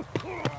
Oh,